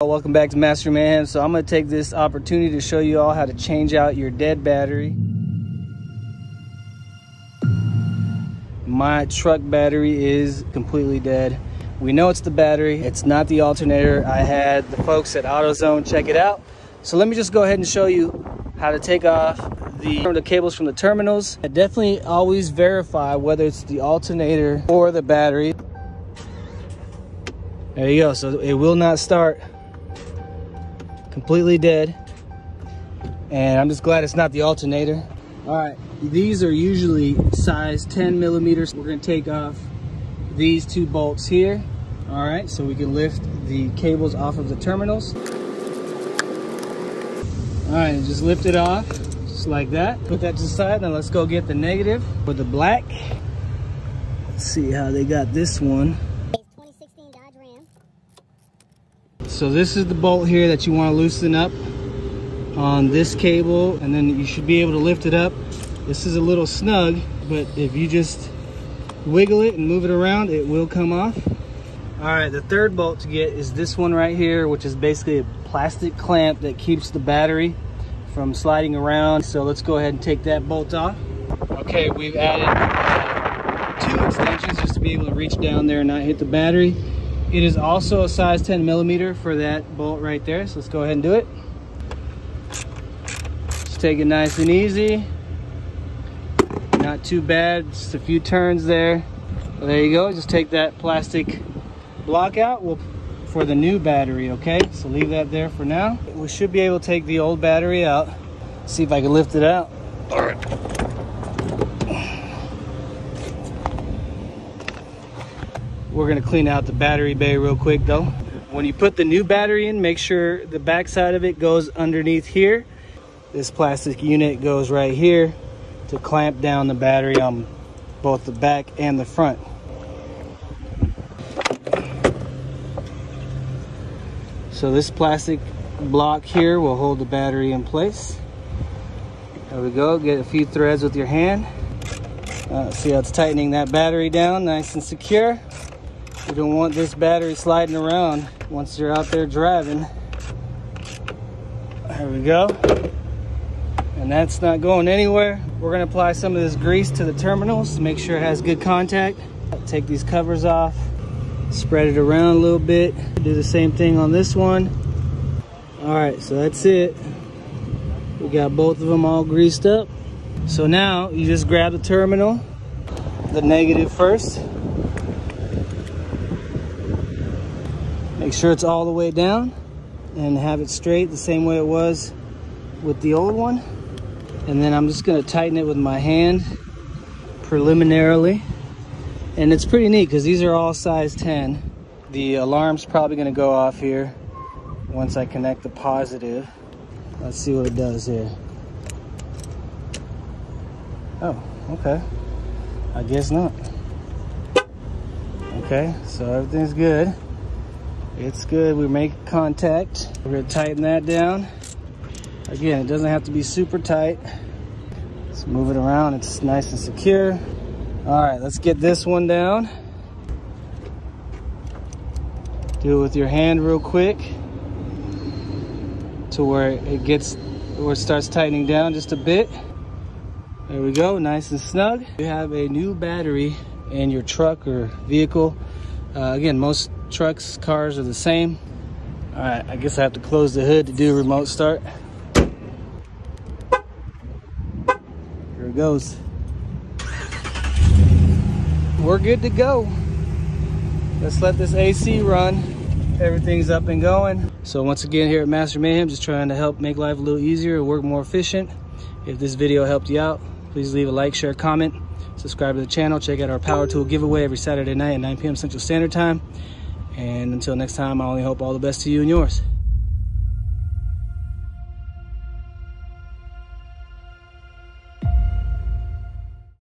Welcome back to Mastering Mayhem. So I'm gonna take this opportunity to show you all how to change out your dead battery. My truck battery is completely dead. We know it's the battery, it's not the alternator. I had the folks at AutoZone check it out. So let me just go ahead and show you how to take off the, the cables from the terminals. I definitely always verify whether it's the alternator or the battery. There you go, so it will not start completely dead. And I'm just glad it's not the alternator. All right, these are usually size 10 millimeters. We're gonna take off these two bolts here. All right, so we can lift the cables off of the terminals. All right, just lift it off, just like that. Put that to the side, now let's go get the negative with the black. Let's see how they got this one. So this is the bolt here that you want to loosen up on this cable and then you should be able to lift it up. This is a little snug, but if you just wiggle it and move it around, it will come off. All right, the third bolt to get is this one right here, which is basically a plastic clamp that keeps the battery from sliding around. So let's go ahead and take that bolt off. Okay, we've added two extensions just to be able to reach down there and not hit the battery. It is also a size 10 millimeter for that bolt right there. So let's go ahead and do it. Just take it nice and easy. Not too bad, just a few turns there. Well, there you go, just take that plastic block out we'll, for the new battery, okay? So leave that there for now. We should be able to take the old battery out. See if I can lift it out. All right. We're gonna clean out the battery bay real quick though. When you put the new battery in, make sure the back side of it goes underneath here. This plastic unit goes right here to clamp down the battery on both the back and the front. So this plastic block here will hold the battery in place. There we go, get a few threads with your hand. Uh, see how it's tightening that battery down, nice and secure. You don't want this battery sliding around once you're out there driving. There we go. And that's not going anywhere. We're gonna apply some of this grease to the terminals to make sure it has good contact. Take these covers off, spread it around a little bit. Do the same thing on this one. All right, so that's it. We got both of them all greased up. So now you just grab the terminal, the negative first, Make sure it's all the way down and have it straight the same way it was with the old one. And then I'm just gonna tighten it with my hand preliminarily. And it's pretty neat because these are all size 10. The alarm's probably gonna go off here once I connect the positive. Let's see what it does here. Oh, okay. I guess not. Okay, so everything's good. It's good, we make contact. We're gonna tighten that down. Again, it doesn't have to be super tight. Let's move it around, it's nice and secure. All right, let's get this one down. Do it with your hand real quick to where it gets, where it starts tightening down just a bit. There we go, nice and snug. You have a new battery in your truck or vehicle. Uh, again, most trucks, cars are the same. All right, I guess I have to close the hood to do a remote start. Here it goes. We're good to go. Let's let this AC run. Everything's up and going. So once again here at Mastering Mayhem, just trying to help make life a little easier and work more efficient. If this video helped you out, please leave a like, share, comment, subscribe to the channel. Check out our power tool giveaway every Saturday night at 9 p.m. Central Standard Time. And until next time, I only hope all the best to you and yours.